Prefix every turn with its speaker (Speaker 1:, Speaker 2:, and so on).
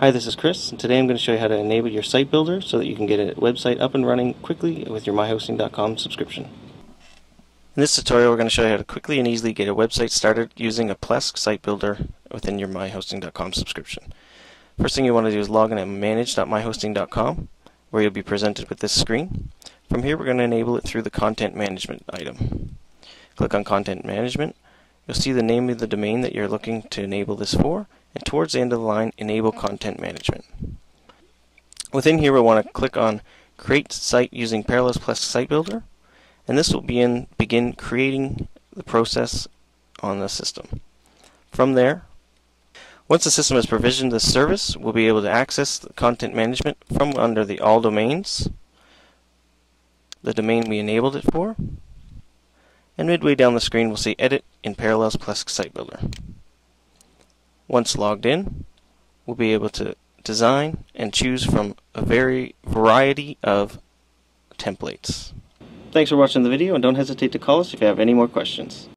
Speaker 1: Hi, this is Chris, and today I'm going to show you how to enable your site builder so that you can get a website up and running quickly with your myhosting.com subscription. In this tutorial, we're going to show you how to quickly and easily get a website started using a Plesk site builder within your myhosting.com subscription. First thing you want to do is log in at manage.myhosting.com, where you'll be presented with this screen. From here, we're going to enable it through the Content Management item. Click on Content Management. You'll see the name of the domain that you're looking to enable this for, and towards the end of the line, enable content management. Within here, we want to click on create site using Parallels Plesk Site Builder, and this will begin, begin creating the process on the system. From there, once the system has provisioned this service, we'll be able to access the content management from under the all domains, the domain we enabled it for, and midway down the screen we'll see Edit in Parallels Plesk Site Builder. Once logged in, we'll be able to design and choose from a very variety of templates. Thanks for watching the video and don't hesitate to call us if you have any more questions.